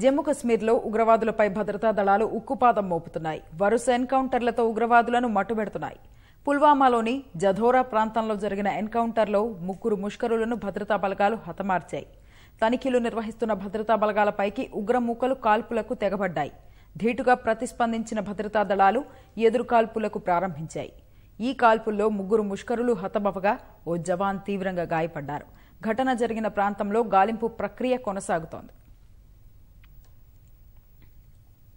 జమ్మూ కశ్మీర్లో ఉగ్రవాదులపై భద్రతా దళాలు ఉక్కుపాదం మోపుతున్నాయి. వరుస ఎన్కౌంటర్లతో ఉగ్రవాదులను మట్టుబెడుతున్నాయి. పుల్వామాలోని జధోరా ప్రాంతంలో జరిగిన ఎన్కౌంటర్లో ముగ్గురు ముష్కరులను భద్రతా బలగాలు హతమార్చాయి. తనిఖీలు నిర్వహిస్తున్న భద్రతా బలగాలపైకి ఉగ్రమూకలు కాల్పులకు తెగబడ్డాయి. ధీటుగా ప్రతిస్పందించిన భద్రతా దళాలు ఎదురు కాల్పులకు ప్రారంభించాయి. ఈ కాల్పుల్లో ముగ్గురు ముష్కరులు హతమవగా ఓ జవాన్ తీవ్రంగా గాయపడ్డారు. ఘటన జరిగిన ప్రాంతంలో గాలింపు ప్రక్రియ కొనసాగుతోంది.